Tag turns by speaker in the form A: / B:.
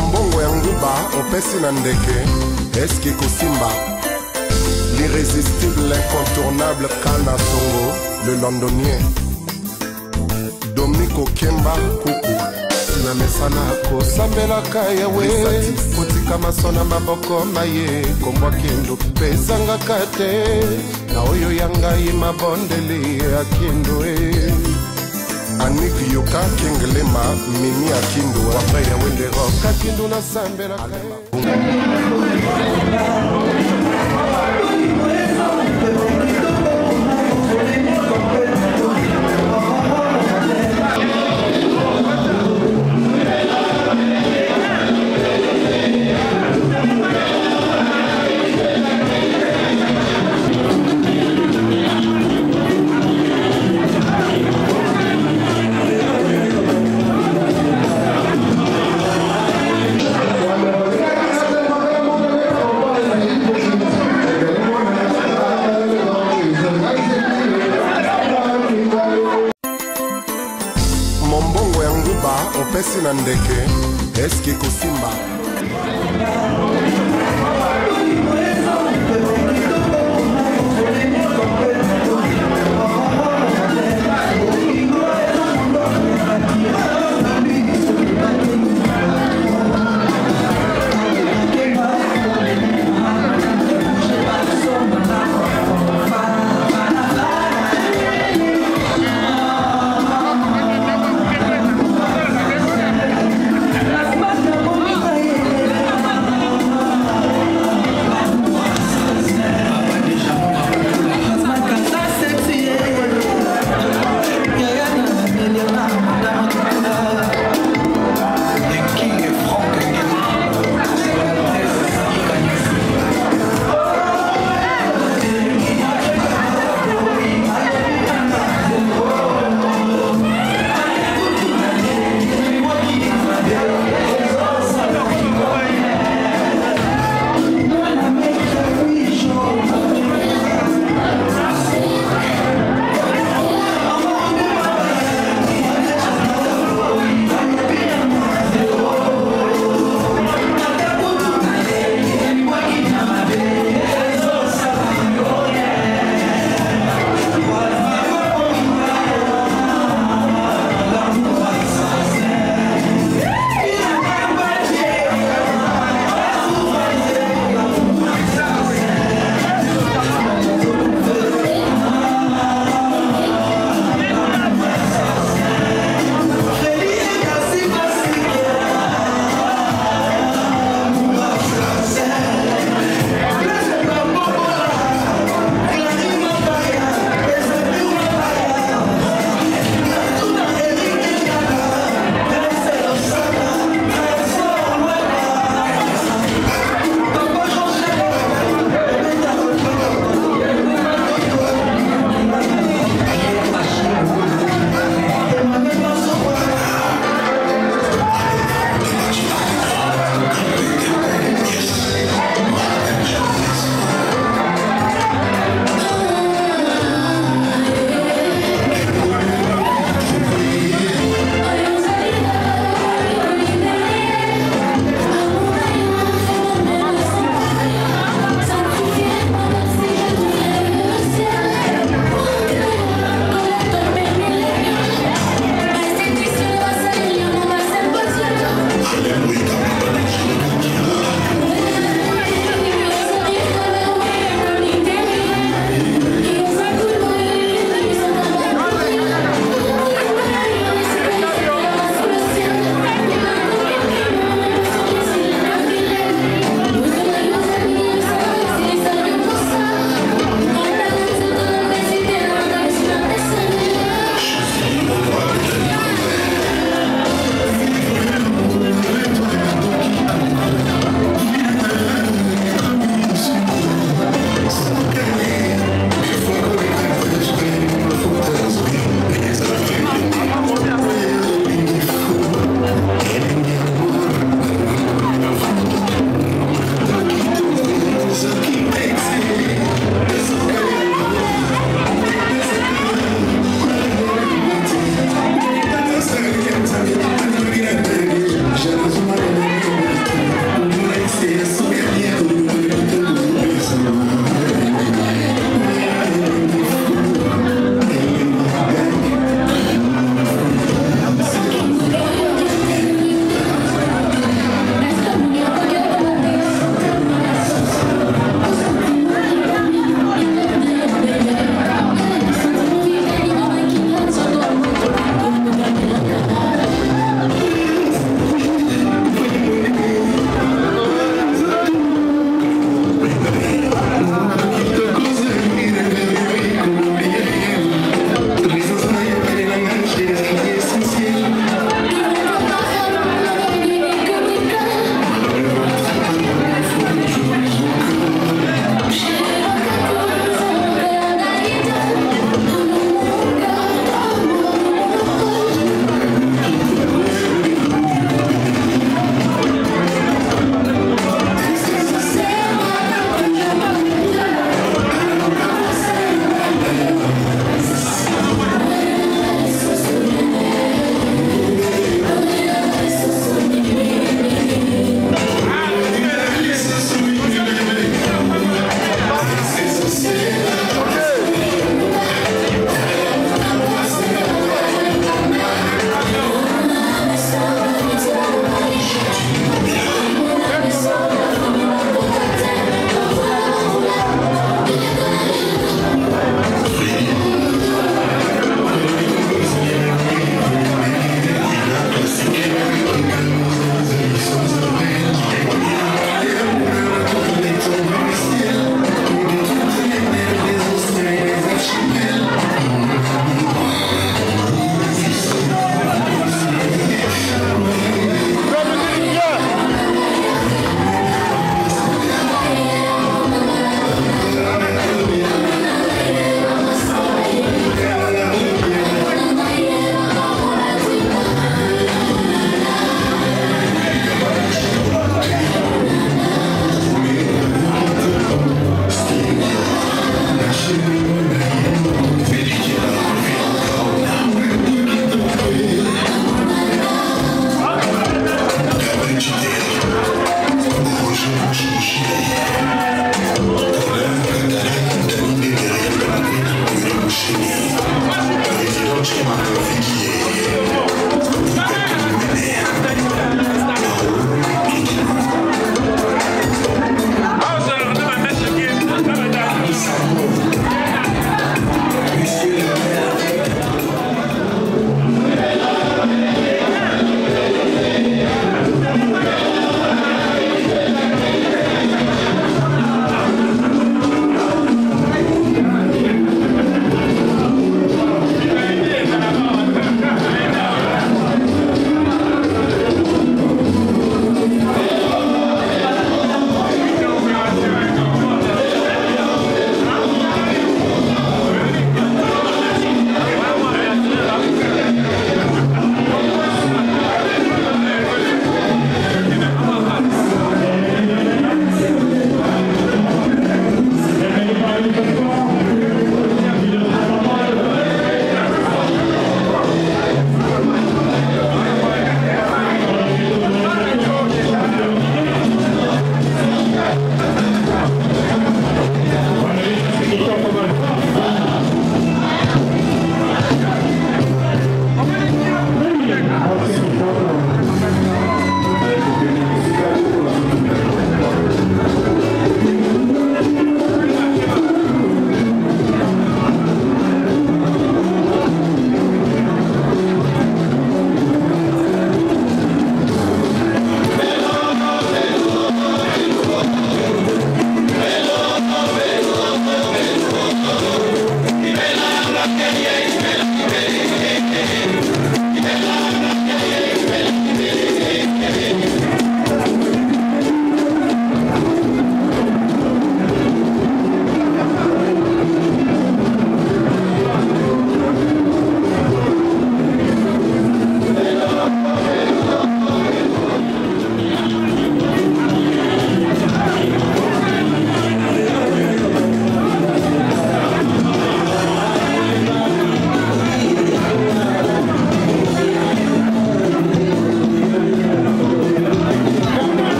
A: mombongo ya nguba opesi na ndeke eske ekosimba l'irrésistible l'incontournable kana songo le londonien dominique okemba kuku na mesana kosambelaka yawe kotika maso na maboko na ye kombwa kindu mpe ezangaka te na oyo ya ngai mabondeli ya kindu e eh. aniki yoka kengelema mimi akindo wapaira wendero katindu nasambelaka